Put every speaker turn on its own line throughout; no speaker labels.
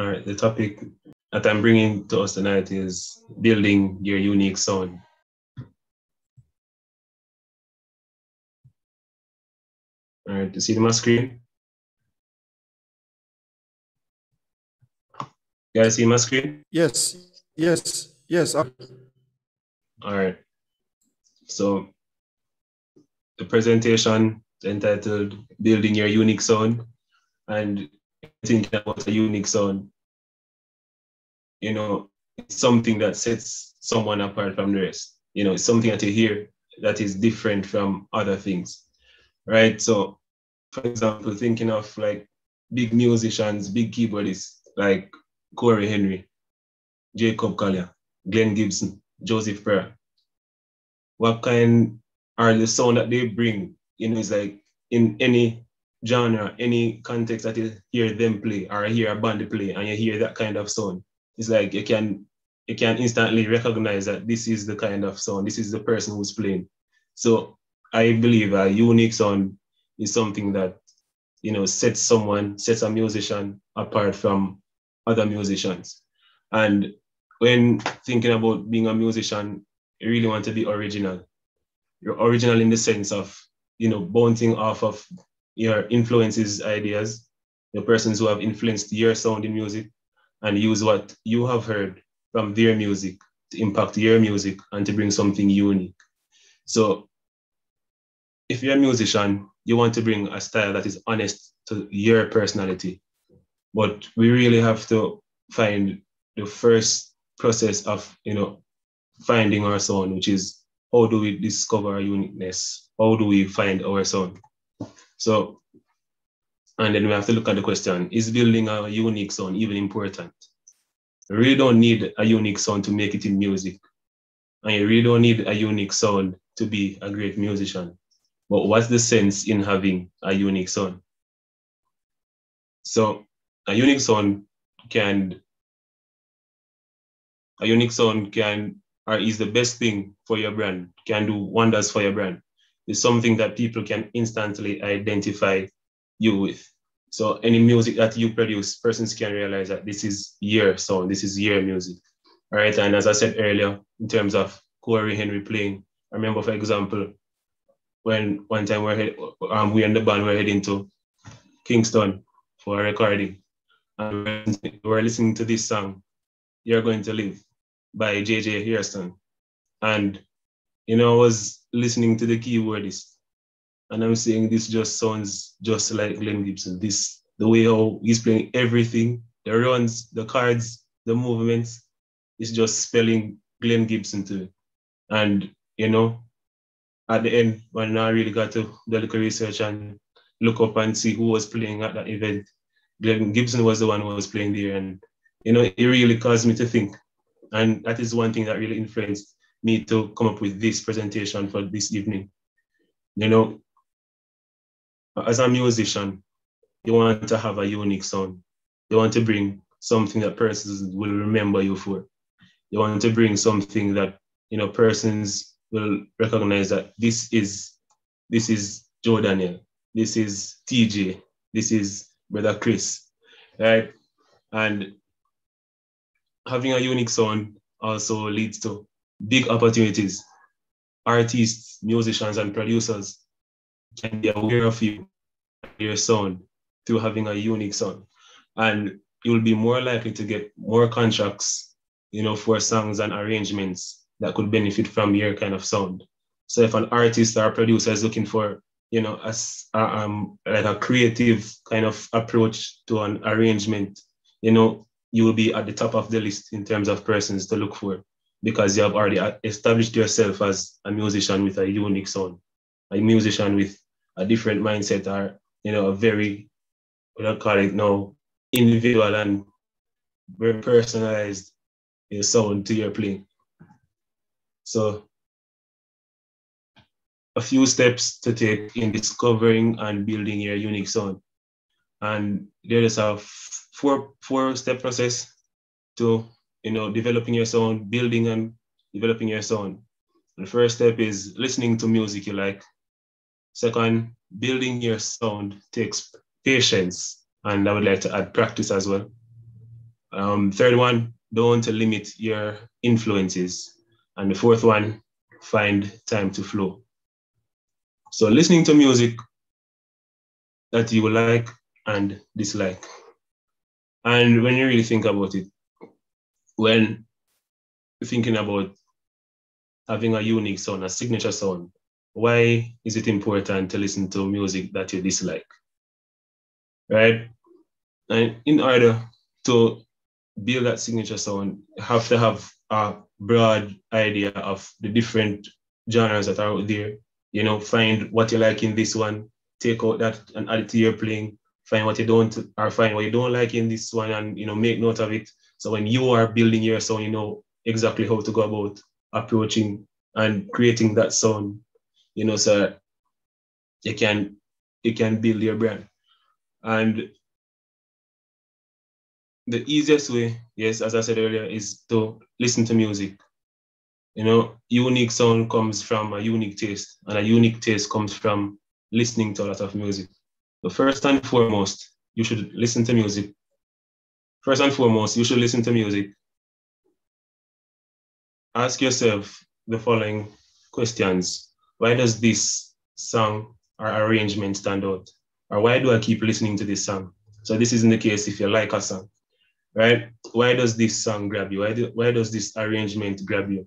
All right, the topic that I'm bringing to us tonight is building your unique sound. All right, you see my screen? You guys see my screen?
Yes, yes, yes.
All right. So the presentation entitled Building Your Unique Sound and thinking about a unique sound, you know, it's something that sets someone apart from the rest. You know, it's something that you hear that is different from other things, right? So, for example, thinking of like big musicians, big keyboardists like Cory Henry, Jacob Collier, Glenn Gibson, Joseph Pryor. What kind are the sound that they bring? You know, it's like in any genre, any context that you hear them play or hear a band play and you hear that kind of sound, it's like you can you can instantly recognize that this is the kind of sound, this is the person who's playing. So I believe a unique sound is something that you know sets someone, sets a musician apart from other musicians. And when thinking about being a musician, you really want to be original. You're original in the sense of, you know, bouncing off of your influences, ideas, the persons who have influenced your sound in music, and use what you have heard from their music to impact your music and to bring something unique. So if you're a musician, you want to bring a style that is honest to your personality. But we really have to find the first process of, you know, finding our sound, which is how do we discover our uniqueness? How do we find our sound? So, and then we have to look at the question, is building a unique sound even important? You really don't need a unique sound to make it in music. And you really don't need a unique sound to be a great musician. But what's the sense in having a unique sound? So a unique sound can a unique sound can or is the best thing for your brand, can do wonders for your brand. It's something that people can instantly identify you with. So any music that you produce, persons can realize that this is your sound, this is your music. All right. And as I said earlier, in terms of Cory Henry playing, I remember, for example, when one time we're head, um, we and the band were heading to Kingston for a recording. And we were listening to this song, You're Going to Live by JJ Hairston. And, you know, I was listening to the keyboardist and I'm saying this just sounds just like Glenn Gibson. This, the way how he's playing everything, the runs, the chords, the movements, it's just spelling Glenn Gibson to. And, you know, at the end, when I really got to do little research and look up and see who was playing at that event, Glenn Gibson was the one who was playing there. And, you know, it really caused me to think and that is one thing that really influenced me to come up with this presentation for this evening. You know, as a musician, you want to have a unique sound. You want to bring something that persons will remember you for. You want to bring something that you know persons will recognize that this is this is JoDaniel, this is TJ, this is Brother Chris, right? And having a unique sound also leads to big opportunities. Artists, musicians, and producers can be aware of you, your sound, through having a unique sound. And you'll be more likely to get more contracts, you know, for songs and arrangements that could benefit from your kind of sound. So if an artist or producer is looking for, you know, a, um, like a creative kind of approach to an arrangement, you know, you will be at the top of the list in terms of persons to look for because you have already established yourself as a musician with a unique sound, a musician with a different mindset or, you know, a very, what I call it now, individual and very personalized you sound to your playing. So a few steps to take in discovering and building your unique sound. And there is a four four step process to you know developing your sound, building and developing your sound. The first step is listening to music you like. Second, building your sound takes patience, and I would like to add practice as well. Um, third one, don't limit your influences. And the fourth one, find time to flow. So listening to music that you like and dislike. And when you really think about it, when thinking about having a unique sound, a signature sound, why is it important to listen to music that you dislike? Right? And in order to build that signature sound, you have to have a broad idea of the different genres that are out there. You know, find what you like in this one, take out that and add it to your playing, find what you don't or find what you don't like in this one and you know make note of it. So when you are building your sound, you know exactly how to go about approaching and creating that sound, you know, so you can you can build your brand. And the easiest way, yes, as I said earlier, is to listen to music. You know, unique sound comes from a unique taste, and a unique taste comes from listening to a lot of music. The first and foremost, you should listen to music. First and foremost, you should listen to music. Ask yourself the following questions. Why does this song or arrangement stand out? Or why do I keep listening to this song? So this isn't the case if you like a song, right? Why does this song grab you? Why, do, why does this arrangement grab you?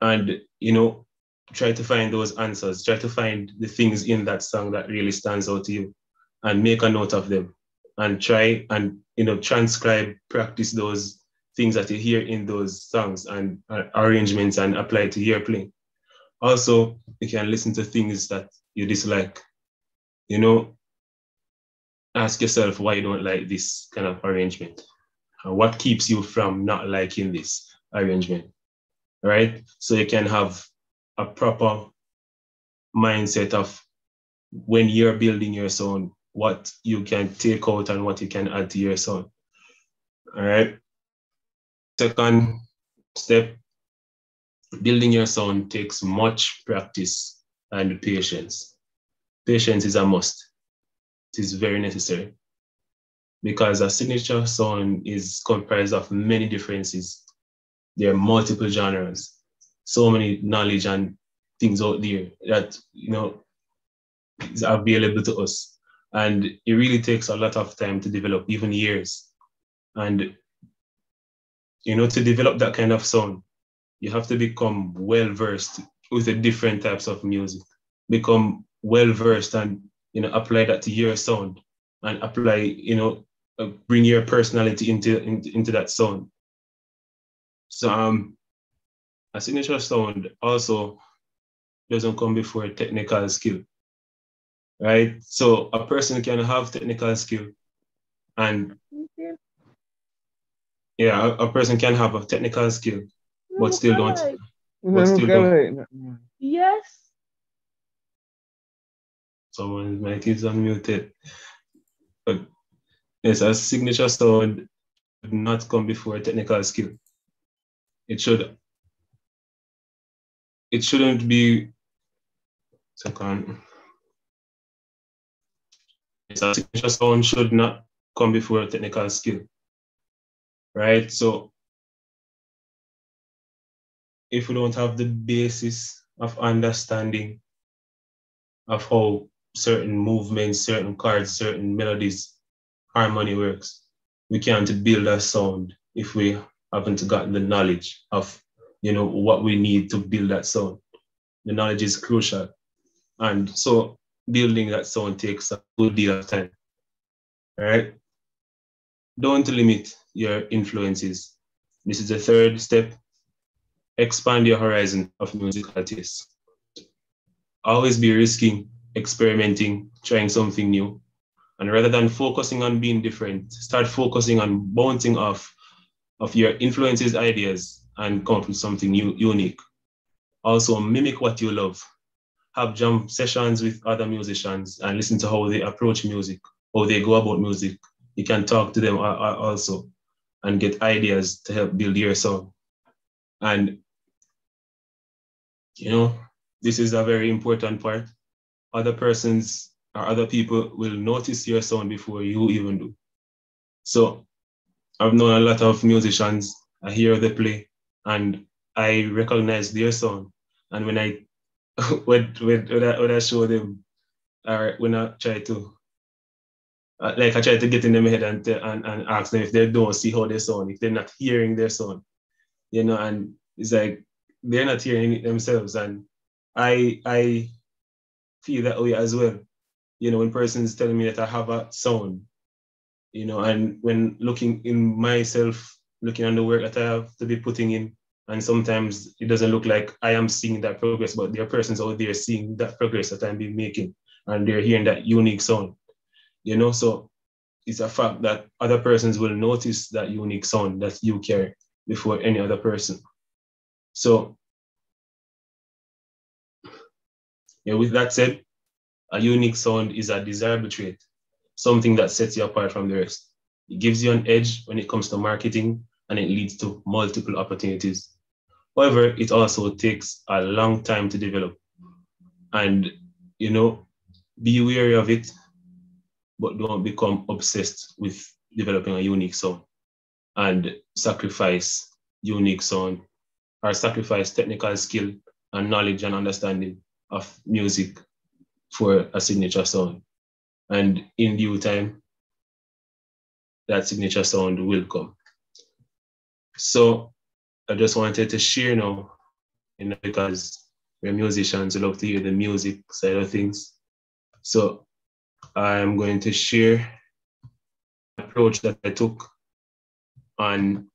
And, you know, try to find those answers. Try to find the things in that song that really stands out to you and make a note of them and try and, you know, transcribe, practice those things that you hear in those songs and uh, arrangements and apply to your playing. Also, you can listen to things that you dislike. You know, ask yourself why you don't like this kind of arrangement. And what keeps you from not liking this arrangement, right? So you can have a proper mindset of when you're building your sound, what you can take out and what you can add to your sound. All right. Second step, building your sound takes much practice and patience. Patience is a must. It is very necessary because a signature sound is comprised of many differences. There are multiple genres, so many knowledge and things out there that you know is available to us. And it really takes a lot of time to develop, even years. And you know, to develop that kind of sound, you have to become well versed with the different types of music, become well versed and, you know, apply that to your sound and apply, you know, uh, bring your personality into, into, into that sound. So, um, a signature sound also doesn't come before technical skill, right? So a person can have technical skill and yeah, a, a, person can have a technical skill, but still don't. But still don't.
Yes.
Someone mic is unmuted. But yes, a signature sound should not come before a technical skill. It should. It shouldn't be. Second. A signature sound should not come before a technical skill right? So if we don't have the basis of understanding of how certain movements, certain chords, certain melodies, harmony works, we can't build a sound if we haven't gotten the knowledge of you know what we need to build that sound. The knowledge is crucial. And so building that sound takes a good deal of time. All right. Don't limit your influences. This is the third step. Expand your horizon of musical taste. Always be risking, experimenting, trying something new. And rather than focusing on being different, start focusing on bouncing off of your influences, ideas, and come up with something new, unique. Also, mimic what you love. Have jam sessions with other musicians and listen to how they approach music, how they go about music. You can talk to them also and get ideas to help build your song. And, you know, this is a very important part. Other persons or other people will notice your sound before you even do. So I've known a lot of musicians. I hear they play, and I recognize their sound. And when I when when, when, I, when I show them, or when I try to uh, like I try to get in their head and, and and ask them if they don't see how they sound, if they're not hearing their sound, you know, and it's like they're not hearing it themselves, and I I feel that way as well. You know, when persons telling me that I have a sound, you know, and when looking in myself, looking on the work that I have to be putting in, and sometimes it doesn't look like I am seeing that progress, but there are persons out there seeing that progress that I'm making, and they're hearing that unique sound, you know. So it's a fact that other persons will notice that unique sound that you carry before any other person. So, yeah, with that said, a unique sound is a desirable trait something that sets you apart from the rest. It gives you an edge when it comes to marketing and it leads to multiple opportunities. However, it also takes a long time to develop. And, you know, be wary of it, but don't become obsessed with developing a unique sound and sacrifice unique sound or sacrifice technical skill and knowledge and understanding of music for a signature sound and in due time, that signature sound will come. So I just wanted to share now, you know, because we're musicians, we love to hear the music side of things. So I'm going to share approach that I took on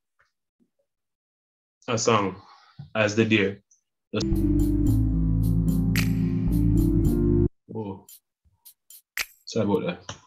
a song as the deer. Oh. Sorry about that.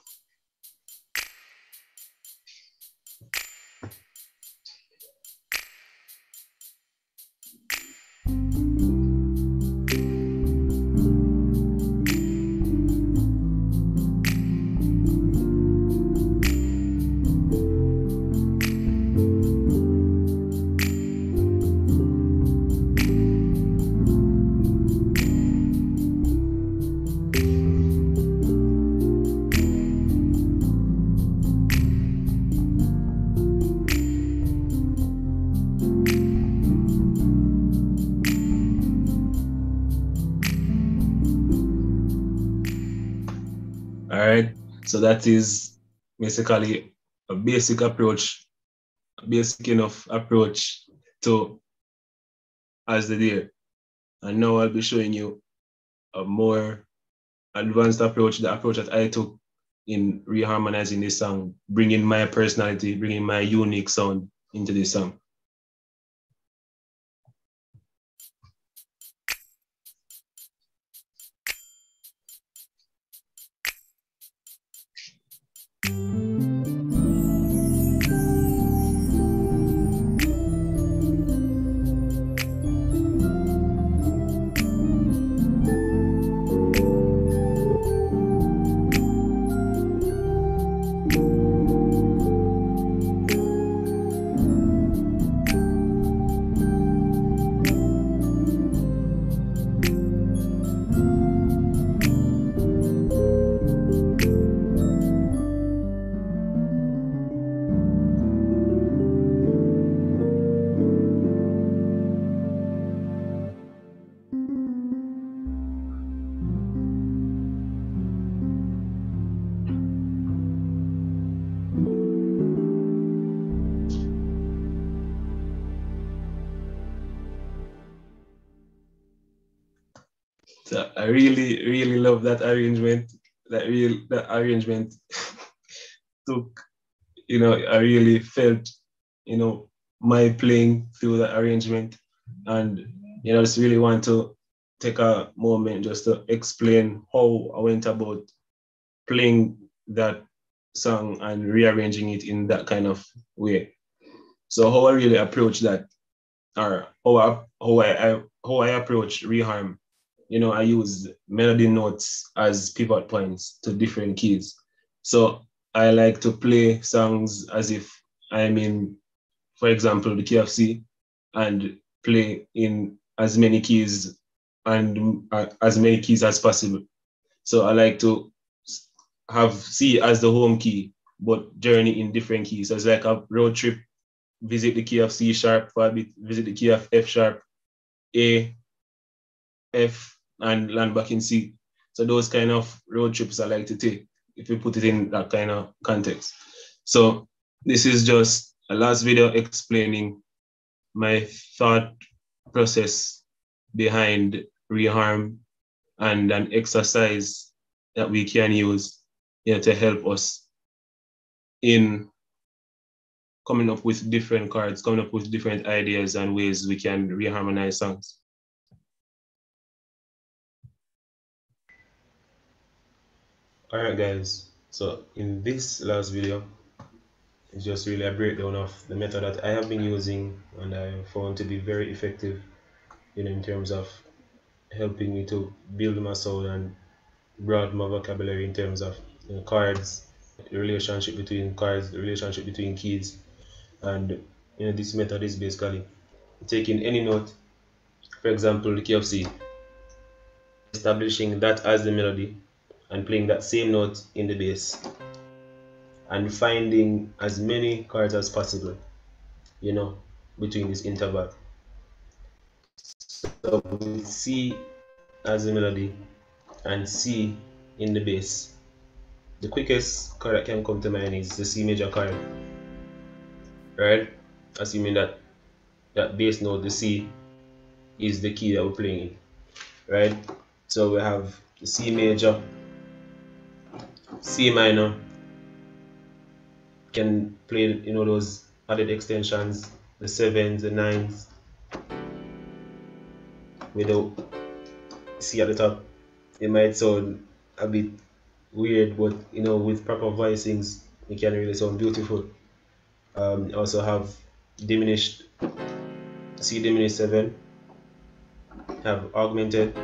So that is basically a basic approach, a basic enough approach to as the deer. And now I'll be showing you a more advanced approach, the approach that I took in reharmonizing this song, bringing my personality, bringing my unique sound into this song. I really, really love that arrangement. That real that arrangement took, you know, I really felt, you know, my playing through that arrangement. And you know, I just really want to take a moment just to explain how I went about playing that song and rearranging it in that kind of way. So how I really approach that, or how I how I, how I approach reharm you know, I use melody notes as pivot points to different keys. So I like to play songs as if I'm in, for example, the key of C and play in as many keys and uh, as many keys as possible. So I like to have C as the home key but journey in different keys. So it's like a road trip, visit the key of C sharp for a bit, visit the key of F sharp, A, F, and land back in C. So those kind of road trips I like to take if you put it in that kind of context. So this is just a last video explaining my thought process behind reharm and an exercise that we can use you know, to help us in coming up with different chords, coming up with different ideas and ways we can reharmonize songs. All right, guys. So in this last video, it's just really a breakdown of the method that I have been using and I found to be very effective, you know, in terms of helping me to build my soul and broaden my vocabulary in terms of you know, chords, the relationship between chords, the relationship between keys, and you know this method is basically taking any note, for example, the key of C, establishing that as the melody, and playing that same note in the bass and finding as many chords as possible, you know, between this interval. So we C as a melody and C in the bass. The quickest chord that can come to mind is the C major chord right? Assuming that that bass note, the C, is the key that we're playing in right? So we have the C major, C minor, can play you know those added extensions, the sevens, the nines, without C at the top. It might sound a bit weird, but you know with proper voicings, it can really sound beautiful. Um, also have diminished C diminished seven, have augmented,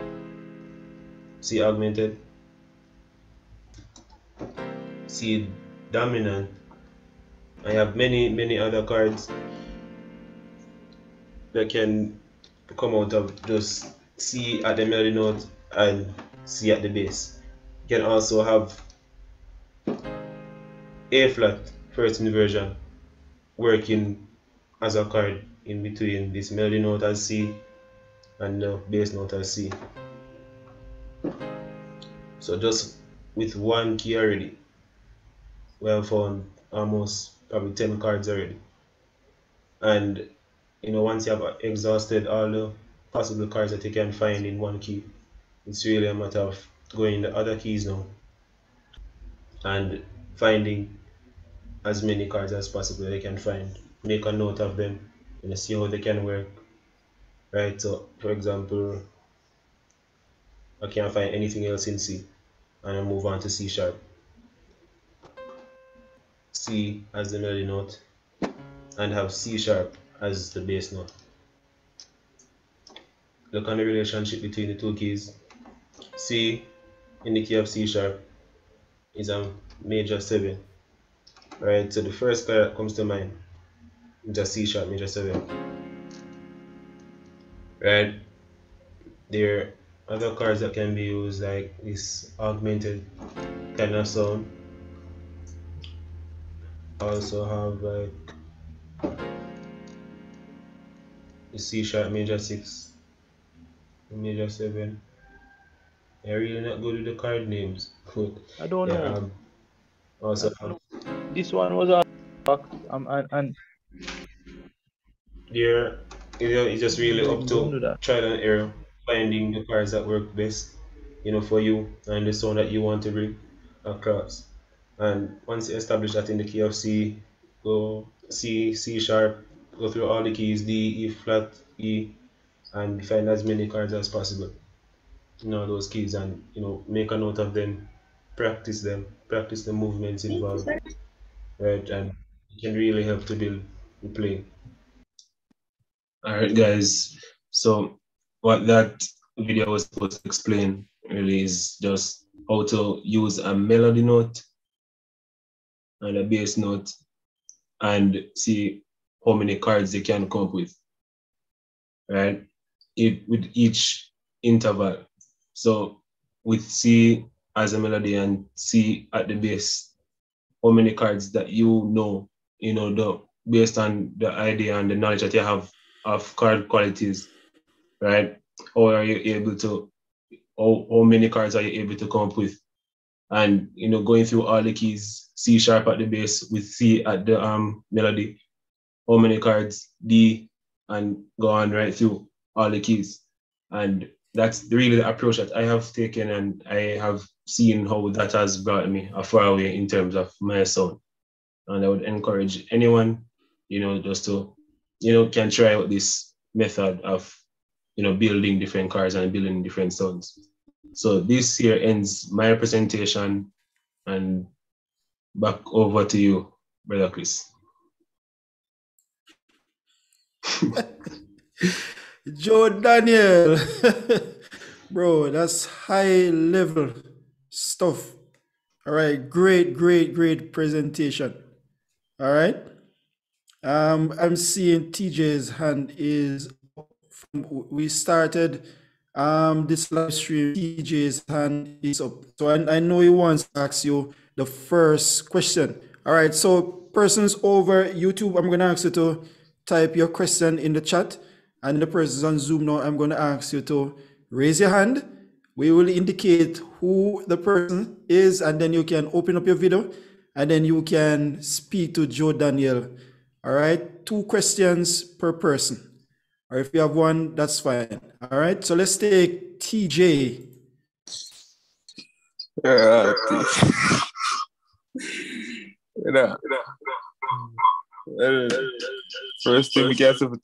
C augmented, C dominant, I have many, many other chords that can come out of just C at the melody note and C at the bass. You can also have A flat first inversion working as a chord in between this melody note as C and the bass note as C. So just with one key already, we have found almost probably 10 chords already. And you know, once you have exhausted all the possible chords that you can find in one key, it's really a matter of going the other keys now and finding as many chords as possible they can find. Make a note of them and see how they can work. Right, so for example, I can't find anything else in C and I move on to C sharp. C as the melody note and have C sharp as the bass note. Look on the relationship between the two keys. C in the key of C sharp is a major 7. Right, so the first chord that comes to mind is a C sharp major 7. Right, there are other chords that can be used like this augmented kind of sound also have like the C sharp major 6 major 7 I really not good with the chord names.
I don't yeah, know. um,
also
have, this one was a um, and, and
you know, it's just really up to trial and error finding the chords that work best you know for you and the sound that you want to bring across and once you establish that in the key of C, go C, C sharp, go through all the keys, D, E flat, E, and find as many chords as possible. You know those keys and you know make a note of them, practice them, practice the movements involved, right? And it can really help to build the playing. All right, guys. So what that video was supposed to explain really is just how to use a melody note and a bass note and see how many chords they can come up with, right? It, with each interval. So with C as a melody and C at the bass, how many chords that you know, you know, the based on the idea and the knowledge that you have of chord qualities, right? Or are you able to, how, how many chords are you able to come up with? And, you know, going through all the keys, C sharp at the bass with C at the um, melody, how many chords, D, and go on right through all the keys. And that's really the approach that I have taken and I have seen how that has brought me a far way in terms of my sound. And I would encourage anyone, you know, just to, you know, can try out this method of, you know, building different cars and building different sounds. So this here ends my presentation and back over to you, Brother Chris.
JoDaniel. Bro, that's high level stuff. All right, great, great, great presentation. All right. Um, I'm seeing TJ's hand is we started um this live stream. TJ's hand is up. So I, I know he wants to ask you the first question. All right, so persons over YouTube, I'm gonna ask you to type your question in the chat. And the persons on Zoom now, I'm gonna ask you to raise your hand. We will indicate who the person is, and then you can open up your video and then you can speak to JoDaniel. All right, two questions per person. Or if you have one, that's fine. All right, so let's take TJ.
Yeah, first thing we can say for,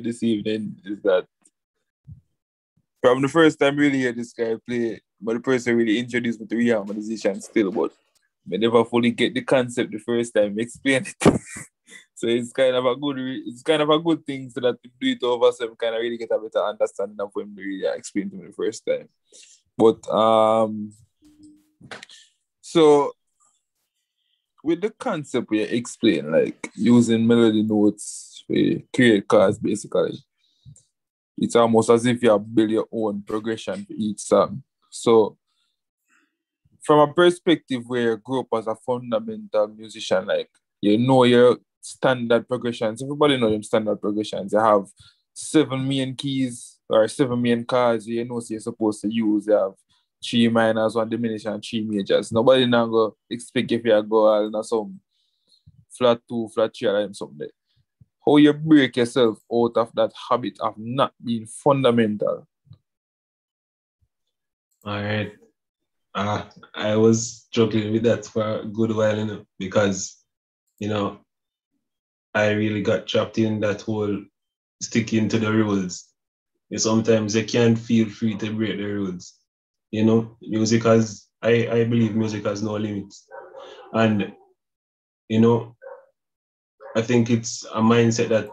this evening is that from the first time really hear this guy play, but the person really introduced me to Rehab musician still, but I never fully get the concept the first time, explain it. so it's kind of a good re- it's kind of a good thing so that you do it over so you kind of really get a better understanding of when really explain to me the first time. But um so with the concept we explain, like using melody notes to create chords basically, it's almost as if you build your own progression for each song. So from a perspective where you grew up as a fundamental musician, like you know your standard progressions. Everybody know them standard progressions. They have seven main keys or seven main chords you know so you're supposed to use. You have three minors, one diminished, and three majors. Nobody now go expect if you go all na some flat two, flat three, or something. How you break yourself out of that habit of not being fundamental.
All right. Uh, I was struggling with that for a good while, you know, because, you know, I really got trapped in that whole sticking to the rules. Sometimes you can't feel free to break the rules. You know, music has, I, I believe music has no limits. And, you know, I think it's a mindset that,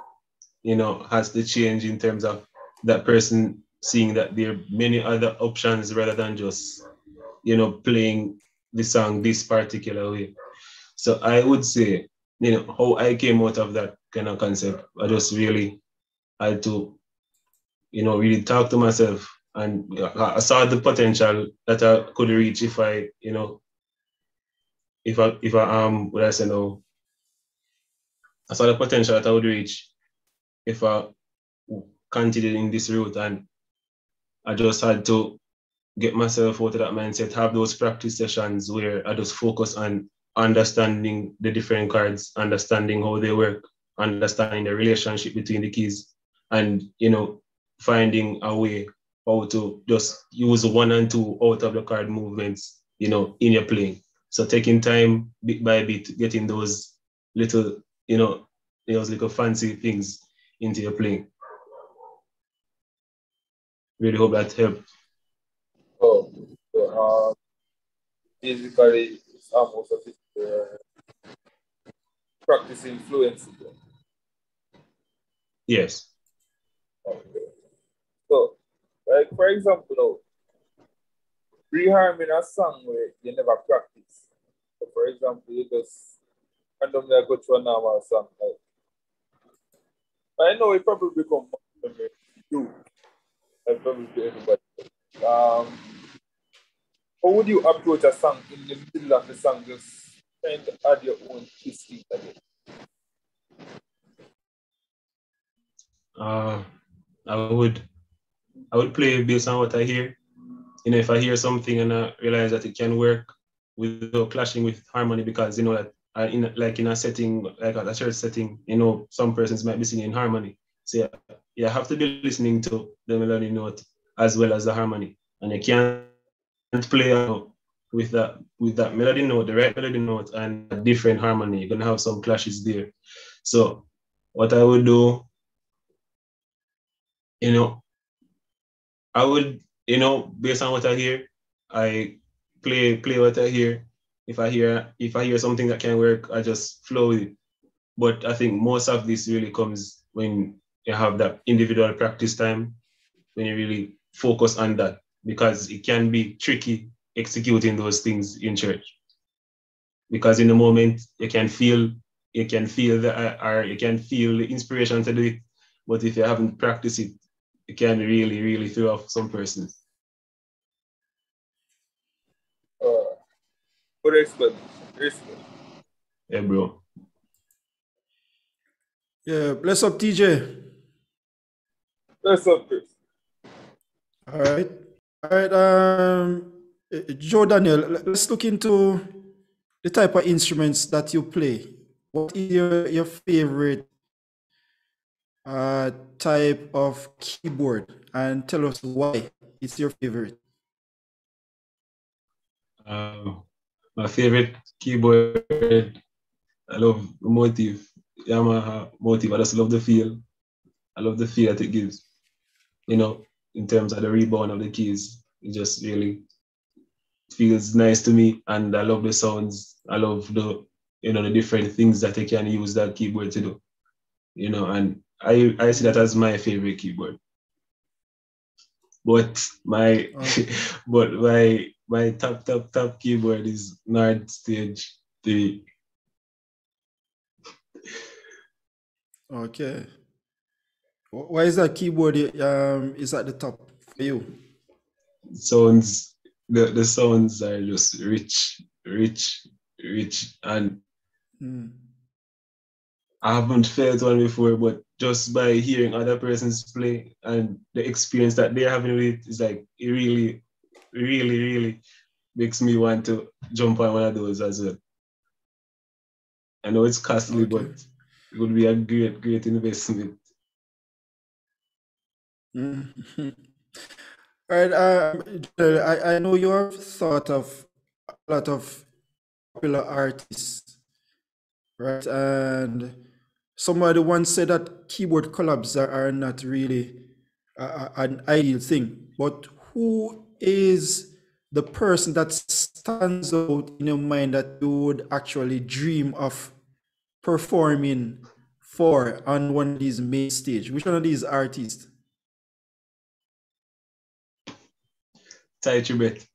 you know, has to change in terms of that person seeing that there are many other options rather than just, you know, playing the song this particular way. So I would say, you know, how I came out of that kind of concept, I just really had to, you know, really talk to myself and I saw the potential that I could reach if I, you know, if I, if I, um, what I say no, I saw the potential that I would reach if I continued in this route and I just had to get myself out of that mindset, have those practice sessions where I just focus on understanding the different chords, understanding how they work, understanding the relationship between the keys, and you know, finding a way how to just use one and two out of the chord movements, you know, in your playing. So taking time bit by bit, getting those little, you know, those little fancy things into your playing. Really hope that helped.
Oh, so, uh, basically, it's almost uh, practicing fluency.
Yes.
Okay. So, like for example, now, reharming a song where you never practice. So for example, you just randomly go to a normal song. Like, I know it probably become you. I probably to everybody. Um, how would you approach a song in the middle of the song, just to add your own it again?
Uh, I would I would play based on what I hear. You know, if I hear something and I realize that it can work without clashing with harmony, because you know that uh, in like in a setting like a church setting, you know, some persons might be singing in harmony. So yeah, you have to be listening to the melody note as well as the harmony, and you can't play out with that with that melody note, the right melody note, and a different harmony. You're gonna have some clashes there. So what I would do, you know, I would, you know, based on what I hear, I play play what I hear. If I hear if I hear something that can work, I just flow with it. But I think most of this really comes when you have that individual practice time, when you really focus on that, because it can be tricky executing those things in church. Because in the moment you can feel you can feel the or you can feel the inspiration to do it, but if you haven't practiced it, it can really, really throw off some persons.
Uh, but respect, respect.
Yeah, bro.
Yeah, bless up, TJ.
bless up, Chris.
All right. All right. Um, JoDaniel, let's look into the type of instruments that you play. What is your, your favorite uh, type of keyboard? And tell us why it's your favorite.
Um, my favorite keyboard, I love the Motif, Yamaha Motif. I just love the feel. I love the feel that it gives. You know, in terms of the rebound of the keys, it just really feels nice to me, and I love the sounds. I love the you know the different things that I can use that keyboard to do. You know, and I I see that as my favorite keyboard. But my
Okay.
but my my top top top keyboard is Nord Stage Three.
Okay. Why is that keyboard um, is at the top for you?
Sounds the the sounds are just rich, rich, rich, and
Hmm.
I haven't felt one before, but just by hearing other persons play and the experience that they're having with it is like it really, really, really makes me want to jump on one of those as well. I know it's costly,
Okay.
but it would be a great, great investment.
Mhm. All right. Um, I, I know you have thought of a lot of popular artists, right? And somebody once said that keyboard collabs are, are not really a- an ideal thing. But who is the person that stands out in your mind that you would actually dream of performing for on one of these main stage? Which one of these artists?
Tye Tribbett.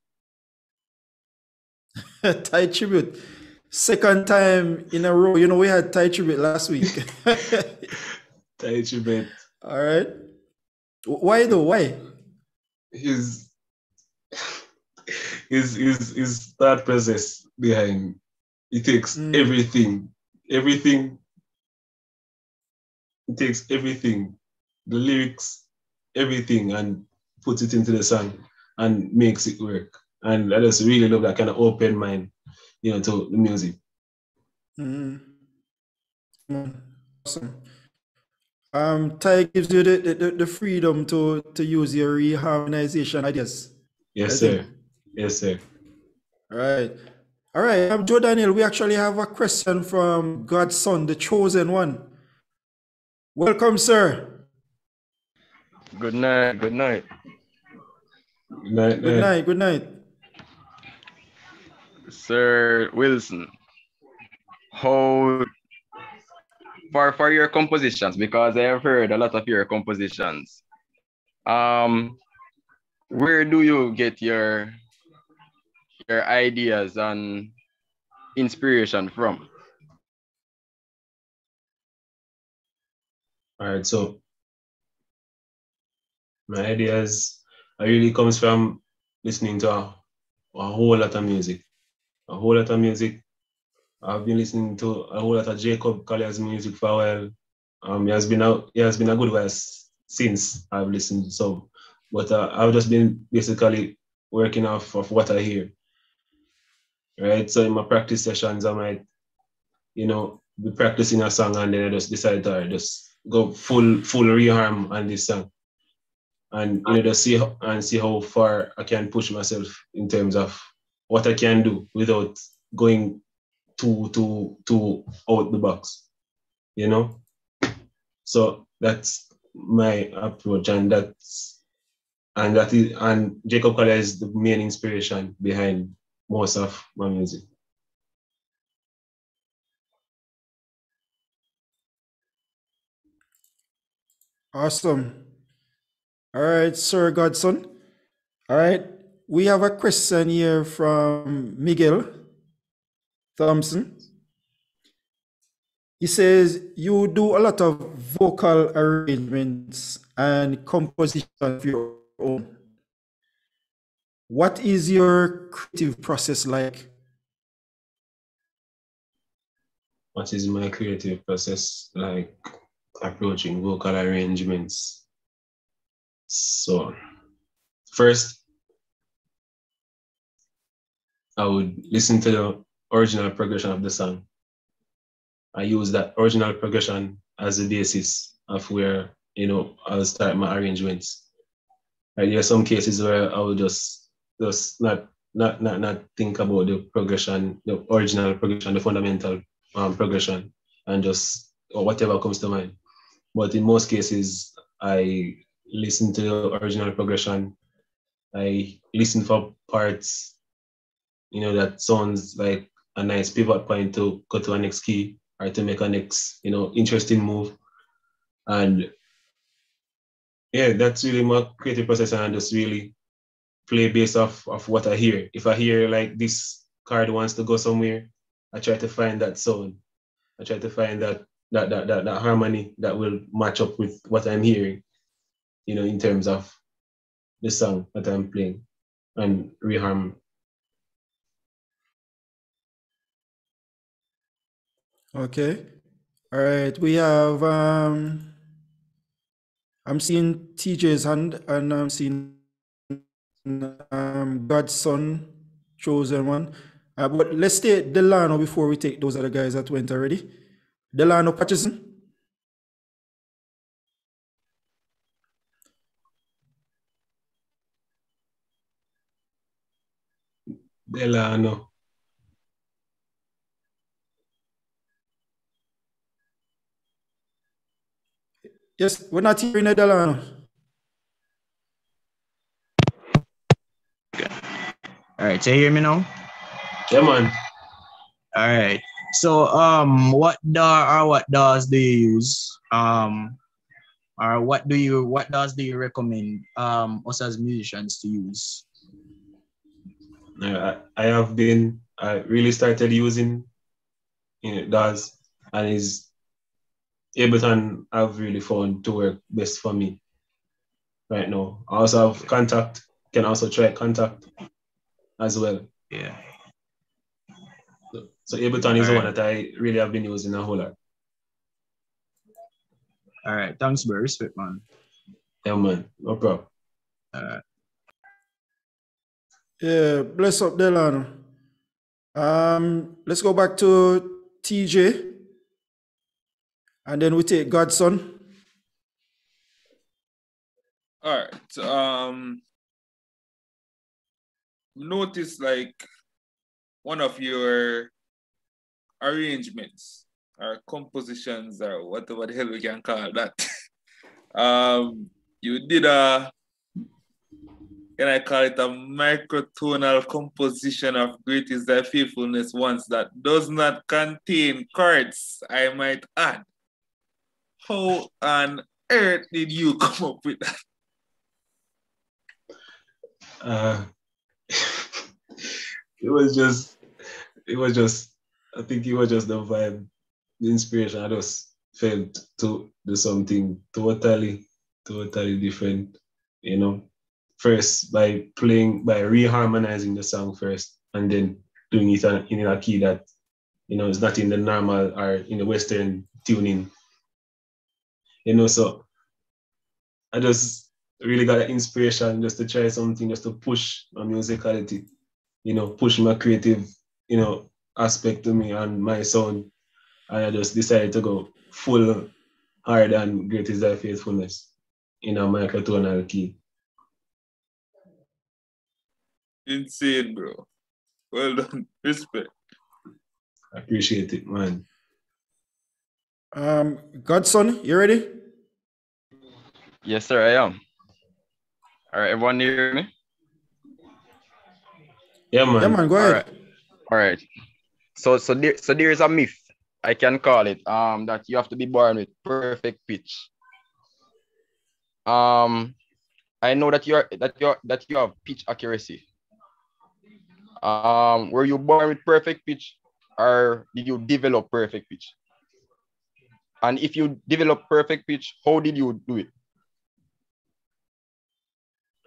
Tye Tribbett. Second time in a row. You know, we had Tye Tribbett last week.
Tye Tribbett.
All right. Why though? Why?
His his his his thought process behind it takes
Mm.
everything, everything. It takes everything, the lyrics, everything, and puts it into the song and makes it work. And I just really love that kind of open mind, you know, to the music.
Mm. Mm. Awesome. Um, Tye gives you the, the, the- the freedom to, to use your reharmonization ideas.
Yes, sir. Yes, sir.
All right. All right. Um, JoDaniel, we actually have a question from God's Son, the chosen one. Welcome, sir.
Good night. Good night.
Good night,
Good
night.
night. Good night.
Sir Wilson. How for for your compositions, because I have heard a lot of your compositions. Um where do you get your your ideas and inspiration from?
All right, so my ideas really comes from listening to a, a whole lot of music, a whole lot of music, I've been listening to a whole lot of Jacob Collier's music for a while. Um, he has been out. He has been a good while since I've listened. So, but uh, I've just been basically working off of what I hear. Right. So in my practice sessions, I might, you know, be practicing a song and then I just decide to just go full full reharm on this song, and you know, just see and see how far I can push myself in terms of what I can do without going too too too out the box, you know. So that's my approach, and that's and that is and Jacob Collier is the main inspiration behind most of my music.
Awesome. All right, Sir Godson. All right, we have a question here from Miguel Thompson. He says you do a lot of vocal arrangements and composition of your own. What is your creative process like?
What is my creative process like approaching vocal arrangements? So, first, I would listen to the original progression of the song. I use that original progression as the basis of where you know I'll start my arrangements. Right, there are some cases where I will just just not not not not think about the progression, the original progression, the fundamental um, progression, and just or whatever comes to mind. But in most cases, I listen to the original progression. I listen for parts, you know, that sounds like a nice pivot point to go to a next key or to make a next, you know, interesting move. And yeah, that's really my creative process and I just really play based off of what I hear. If I hear like this chord wants to go somewhere, I try to find that sound. I try to find that that that that, that harmony that will match up with what I'm hearing, you know, in terms of the song that I'm playing and reharm.
Okay. All right. We have um I'm seeing TJ's hand and I'm seeing um Godson chosen one. Uh, but let's take Delano before we take those other guys that went already. Delano Patterson.
Delano.
Yes, we're not hearing a Delano.
All right, so you hear me now?
Yeah, man.
All right. So, um, what DAW or what DAWs do you use? Um, or what do you what DAWs do you recommend um us as musicians to use?
I, I have been I really started using you know DAWs and is Ableton I've really found to work best for me right now. I also have Kontakt, can also try contact as well.
Yeah.
So, so Ableton is the one that I really have been using a whole lot.
All right. Thanks, bro. Respect, man.
Yeah, man. No problem.
Uh,
Yeah, bless up Delano. Um, let's go back to TJ. And then we take Godson.
All right. Um, notice like one of your arrangements or compositions or whatever the hell we can call that. um, you did a can I call it a microtonal composition of Great is Thy Faithfulness once that does not contain chords, I might add. How on earth did you come up with that?
Uh, it was just, it was just, I think it was just the vibe, the inspiration. I just felt to do something totally, totally different, you know. First, by playing, by reharmonizing the song first, and then doing it in- a key that You know, is not in the normal or in the Western tuning. You know, so I just really got an inspiration just to try something, just to push my musicality, you know, push my creative, you know, aspect to me and my sound. And I just decided to go full hard and great is thy faithfulness in a microtonal key.
Insane, bro. Well done. Respect.
I appreciate it, man.
Um, Godson, you ready?
Yes, sir, I am. All right, everyone hear me?
Yeah, man.
Yeah, man, go ahead.
right. All right. So so there so there is a myth, I can call it, um, that you have to be born with perfect pitch. Um, I know that you're that you're that you have pitch accuracy. Um, were you born with perfect pitch or did you develop perfect pitch? And if you develop perfect pitch, how did you do it?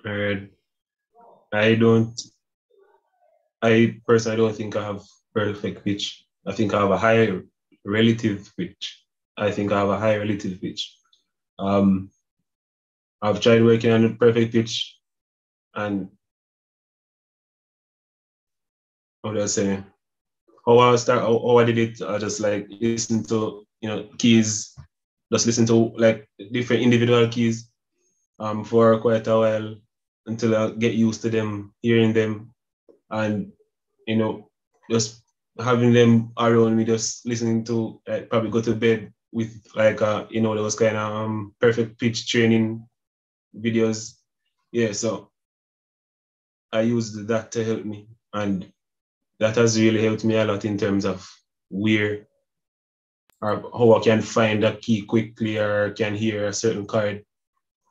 And I don't, I personally don't think I have perfect pitch. I think I have a high relative pitch. I think I have a high relative pitch. Um, I've tried working on the perfect pitch and what do I say? How I start, how, how I did it, I just like listen to, you know, keys, just listen to like different individual keys um, for quite a while until I get used to them, hearing them, and you know, just having them around me, just listening to like, probably go to bed with like uh, you know those kind of um, perfect pitch training videos. Yeah, so I used that to help me, and that has really helped me a lot in terms of where or how I can find a key quickly or can hear a certain chord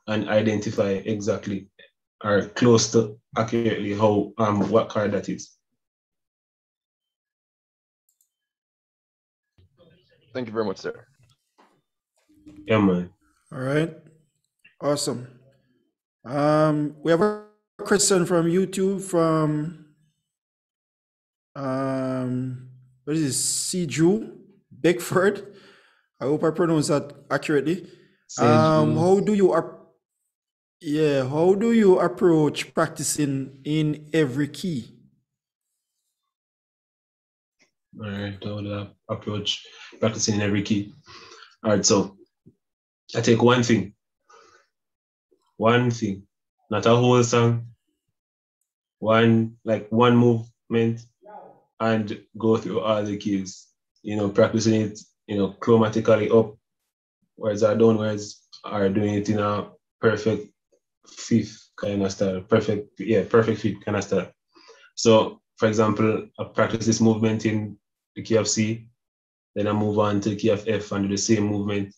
and identify exactly or close to accurately how um what chord that is.
Thank you very much, sir.
Yeah, man.
All right. Awesome. Um, we have a question from YouTube from um what is this? C. Drew Beckford. I hope I pronounced that accurately. Um, how do you ap- yeah, how do you approach practicing in every key?
All right, how I approach practicing in every key? All right, so I take one thing, one thing, not a whole song, one like one movement, and go through all the keys. You know, practicing it, you know, chromatically up, whereas I whereas are doing it in a perfect fifth kind of style, perfect, yeah, perfect fifth kind of style. So, for example, I practice this movement in the key of C, then I move on to the key of F and do the same movement,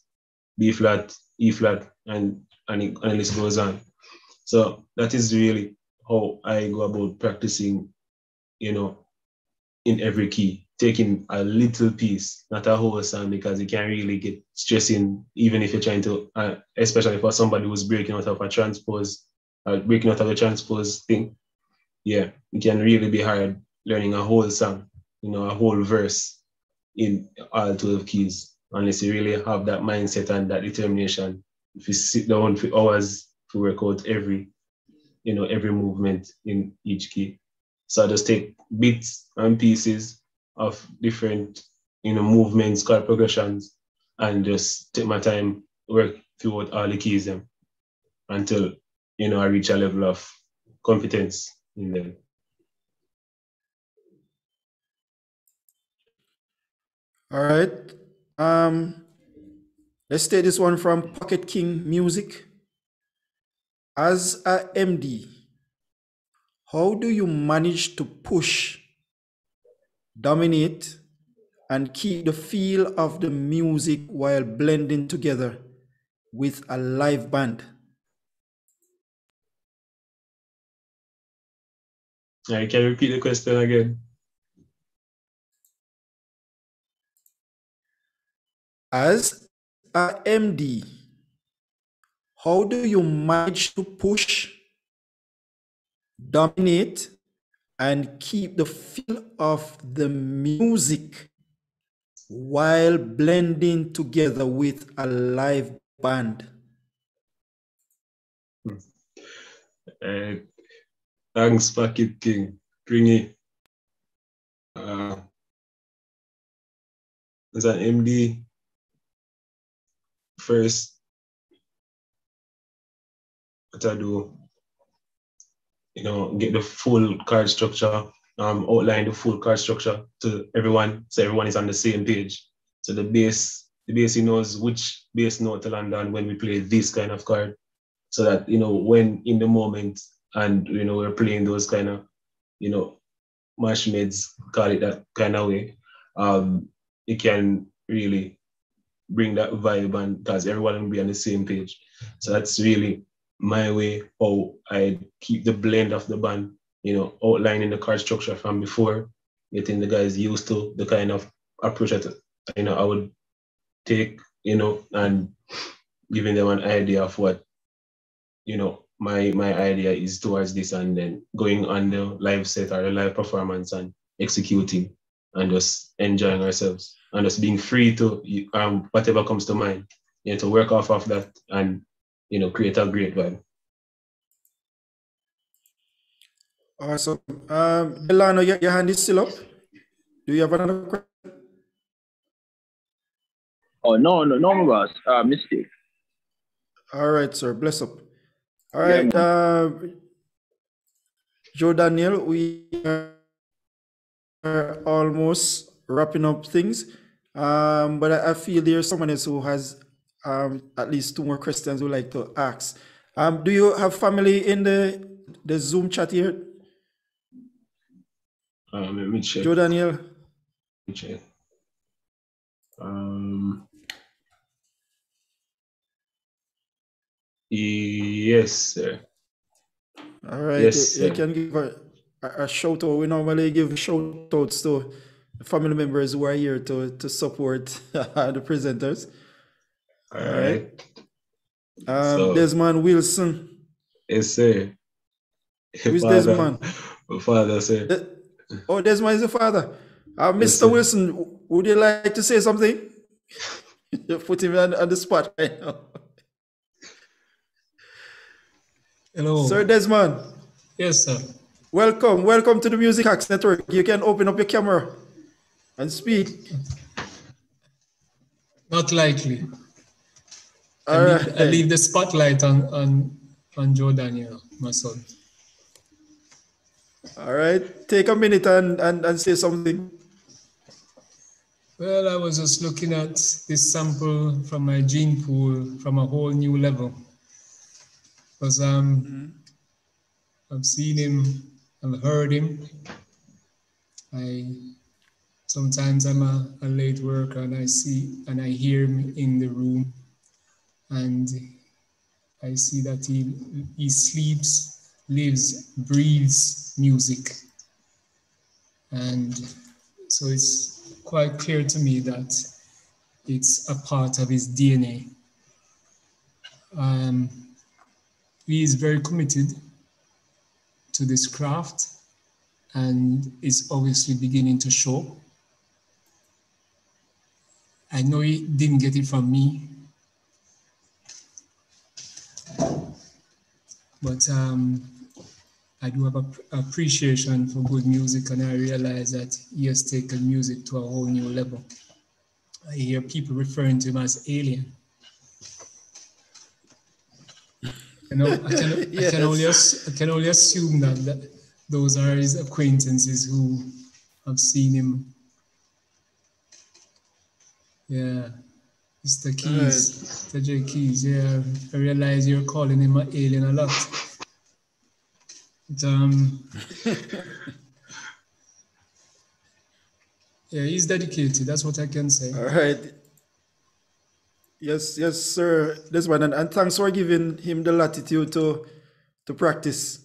B flat, E flat, and and, it, and the list goes on. So that is really how I go about practicing, you know, in every key, taking a little piece, not a whole song, because it can really get stressing, even if you're trying to, uh, especially for somebody who's breaking out of a transpose, uh, breaking out of a transpose thing. Yeah, it can really be hard learning a whole song, you know, a whole verse in all 12 keys, unless you really have that mindset and that determination. If you sit down for hours to work out every, you know, every movement in each key. So I just take bits and pieces of different, you know, movements, chord progressions, and just take my time, work throughout all the keys them until, you know, I reach a level of competence in them.
All right. Um, let's take this one from Pocket King Music. As a MD, how do you manage to push, dominate, and keep the feel of the music while blending together with a live band?
I can repeat the question again.
As a MD, how do you manage to push, dominate, and keep the feel of the music while blending together with a live band?
Uh, thanks, Pocket King. Bring it. Uh, as an MD, first, what I do, you know, get the full chord structure, um, outline the full chord structure to everyone, so everyone is on the same page. So the bass, the bass, he knows which bass note to land on when we play this kind of chord, so that you know when in the moment and you know we're playing those kind of, you know, mash mids, call it that kind of way. Um, it can really bring that vibe and because everyone will be on the same page. So that's really my way how I keep the blend of the band, you know, outlining the chord structure from before, getting the guys used to the kind of approach that you know I would take, you know, and giving them an idea of what, you know, my my idea is towards this and then going on the live set or the live performance and executing and just enjoying ourselves and just being free to um whatever comes to mind, you know, to work off of that and you know create a great vibe.
Awesome. Um, Delano, your, your hand is still up. Do you have another question?
Oh no, no, no, my boss. Uh, mistake.
All right, sir. Bless up. All right. Yeah, uh, JoDaniel, we are almost wrapping up things. Um, but I, I feel there's someone else who has um, at least two more questions we'd like to ask. Um, do you have family in the the Zoom chat here,
Um, let me check.
JoDaniel?
Let me check. Um, yes, sir.
All right,
Yes,
you, you can give a, a, a shout out. We normally give shout outs to family members who are here to, to support the presenters.
All
All
right.
Um,
So-
Desmond Wilson.
Yes, sir.
Who's
Father-
Desmond?
my Father, sir.
De- oh, Desmond is the father. Uh, Mr.
Yes.
Wilson, would you like to say something? you put him on, on the spot right now.
Hello.
Sir Desmond,
Yes, sir.
welcome. Welcome to the Music Hacks Network. You can open up your camera and speak.
Not likely. I,
All
leave. I leave the spotlight on, on, on JoDaniel, my son.
All right. Take a minute and, and, and say something.
Well, I was just looking at this sample from my gene pool from a whole new level. Because um, I've seen him, I've heard him. I sometimes I'm a, a late worker and I see and I hear him in the room, and I see that he he sleeps, lives, breathes music, and so it's quite clear to me that it's a part of his DNA. Um, he is very committed to this craft and is obviously beginning to show. I know he didn't get it from me, but um, I do have a appreciation for good music, and I realize that he has taken music to a whole new level. I hear people referring to him as alien. You know, I can, I can only I can only assume that, that those are his acquaintances who have seen him. Yeah, Mr. Keys, Mr. J. Keys. Yeah, I realize you're calling him an alien a lot. But, um, yeah, he's dedicated. That's what I can say.
All right. Yes, yes, sir. This one, and, and thanks for giving him the latitude to to practice.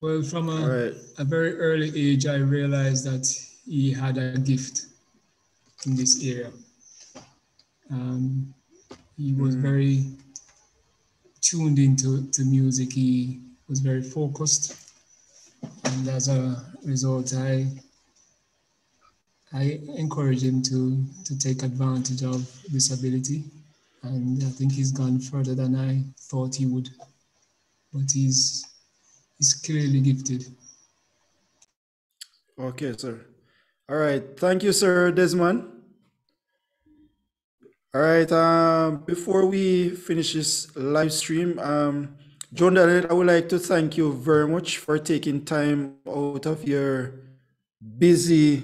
Well, from a,
right.
a very early age, I realized that he had a gift in this area. Um, he was very tuned into to music. He was very focused, and as a result, I I encourage him to to take advantage of this ability, and I think he's gone further than I thought he would. But he's he's clearly gifted.
Okay, sir. All right. Thank you, sir Desmond. All right. Um, before we finish this live stream, um, JoDaniel, I would like to thank you very much for taking time out of your busy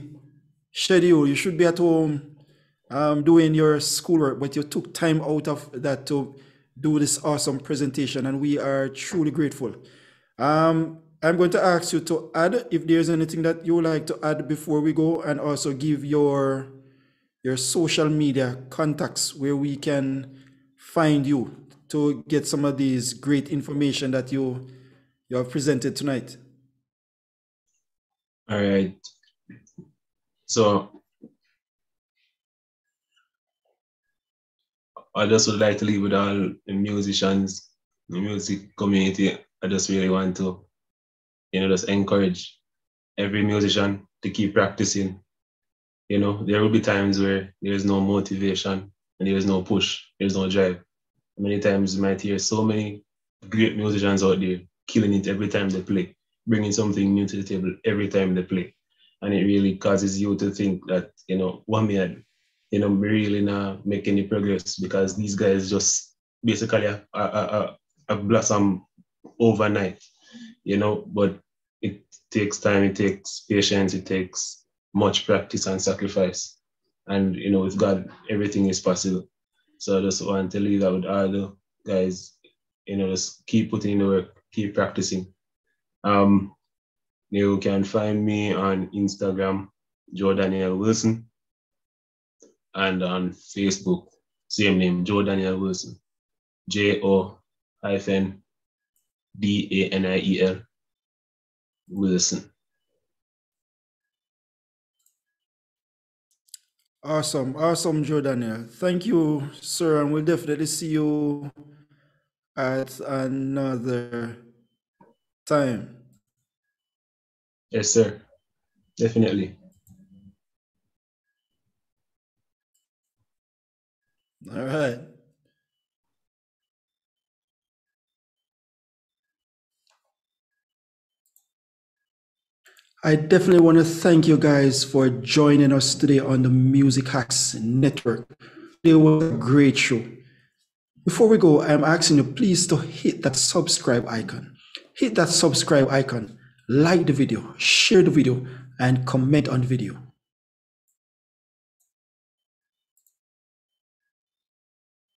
schedule. You should be at home um, doing your schoolwork, but you took time out of that to do this awesome presentation, and we are truly grateful. Um, I'm going to ask you to add if there's anything that you would like to add before we go, and also give your your social media contacts where we can find you to get some of these great information that you you have presented tonight.
All right. So I just would like to leave with all the musicians, the music community. I just really want to, you know, just encourage every musician to keep practicing. You know, there will be times where there's no motivation and there's no push, there's no drive. Many times you might hear so many great musicians out there killing it every time they play, bringing something new to the table every time they play and it really causes you to think that you know one minute you know really not make any progress because these guys just basically uh, uh, uh, a, a, a, a blossom overnight you know but it takes time it takes patience it takes much practice and sacrifice. And you know with god everything is possible. So i just want to leave that with all the guys you know just keep putting in the work keep practicing. Um you can find me on Instagram, JoDaniel Wilson, and on Facebook, same name, JoDaniel Wilson, J O hyphen D A N I E L Wilson.
Awesome, awesome, JoDaniel. Thank you, sir, and we'll definitely see you at another time.
Yes, sir. Definitely.
All right. I definitely want to thank you guys for joining us today on the Music Hacks Network. It was a great show. Before we go, I'm asking you please to hit that subscribe icon. Hit that subscribe icon like the video, share the video, and comment on the video.